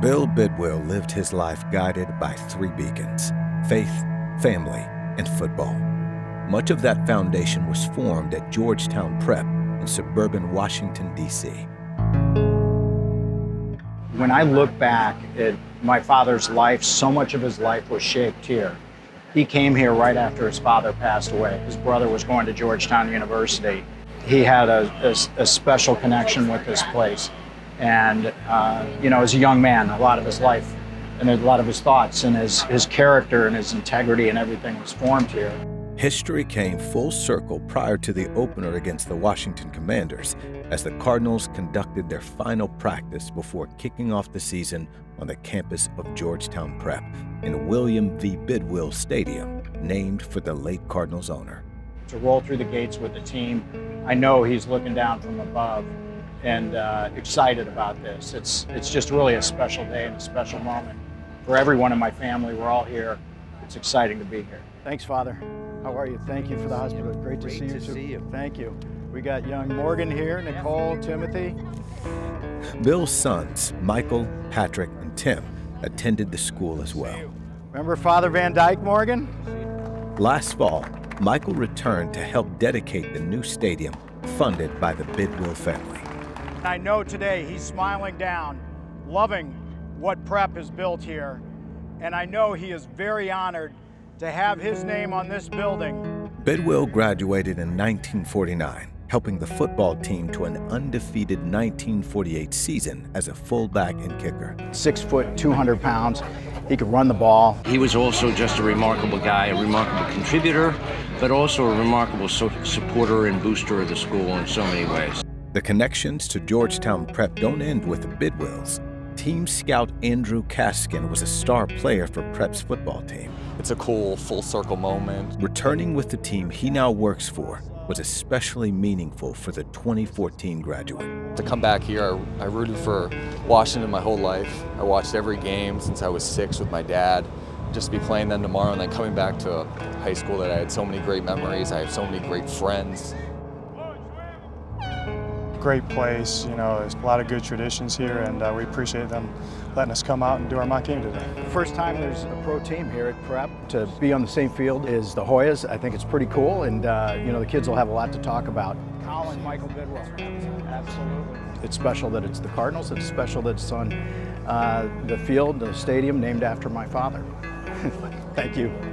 Bill Bidwill lived his life guided by three beacons faith, family, and football. Much of that foundation was formed at Georgetown Prep in suburban Washington, D.C. When I look back at my father's life, so much of his life was shaped here. He came here right after his father passed away. His brother was going to Georgetown University. He had a, a, a special connection with this place. And, uh, you know, as a young man, a lot of his life and a lot of his thoughts and his, his character and his integrity and everything was formed here. History came full circle prior to the opener against the Washington Commanders as the Cardinals conducted their final practice before kicking off the season on the campus of Georgetown Prep in William V. Bidwill Stadium, named for the late Cardinals owner. To roll through the gates with the team, I know he's looking down from above and uh, excited about this. It's, it's just really a special day and a special moment. For everyone in my family, we're all here. It's exciting to be here. Thanks, Father. How are you? Thank you for the hospital. Great to Great see you. to too. see you. Thank you. We got young Morgan here, Nicole, Timothy. Bill's sons, Michael, Patrick, and Tim, attended the school as well. Remember Father Van Dyke, Morgan? Last fall, Michael returned to help dedicate the new stadium funded by the Bidwill family. I know today he's smiling down, loving what Prep has built here, and I know he is very honored to have his name on this building. Bidwill graduated in 1949, helping the football team to an undefeated 1948 season as a fullback and kicker. Six foot, 200 pounds. He could run the ball. He was also just a remarkable guy, a remarkable contributor, but also a remarkable so- supporter and booster of the school in so many ways. The connections to Georgetown Prep don't end with the Bidwills. Team scout Andrew Kaskin was a star player for Prep's football team. It's a cool full circle moment. Returning with the team he now works for was especially meaningful for the 2014 graduate. To come back here, I, I rooted for Washington my whole life. I watched every game since I was six with my dad. Just to be playing them tomorrow and then coming back to a high school that I had so many great memories. I have so many great friends. Great place. You know, there's a lot of good traditions here, and uh, we appreciate them letting us come out and do our mock game today. First time there's a pro team here at Prep to be on the same field as the Hoyas. I think it's pretty cool, and uh, you know the kids will have a lot to talk about. Colin Michael Bidwill, absolutely. It's special that it's the Cardinals. It's special that it's on uh, the field, the stadium named after my father. Thank you.